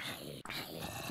Ayo!